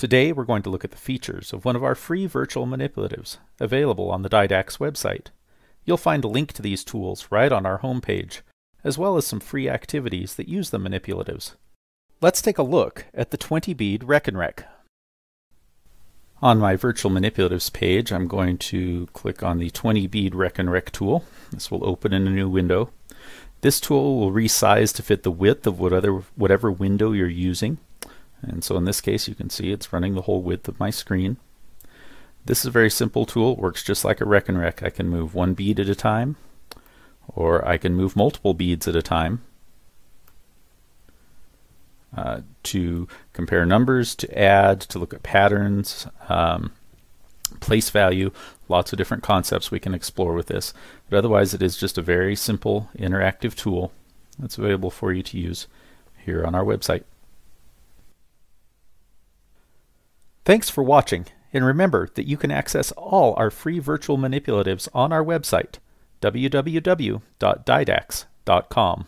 Today we're going to look at the features of one of our free virtual manipulatives available on the Didax website. You'll find a link to these tools right on our homepage, as well as some free activities that use the manipulatives. Let's take a look at the 20 bead Rekenrek. On my virtual manipulatives page, I'm going to click on the 20 bead Rekenrek tool. This will open in a new window. This tool will resize to fit the width of whatever, whatever window you're using. And so in this case, you can see it's running the whole width of my screen. This is a very simple tool. It works just like a Rekenrek. I can move one bead at a time, or I can move multiple beads at a time. Uh, to compare numbers, to add, to look at patterns, um, place value, lots of different concepts we can explore with this. But otherwise, it is just a very simple interactive tool that's available for you to use here on our website. Thanks for watching, and remember that you can access all our free virtual manipulatives on our website, www.didax.com.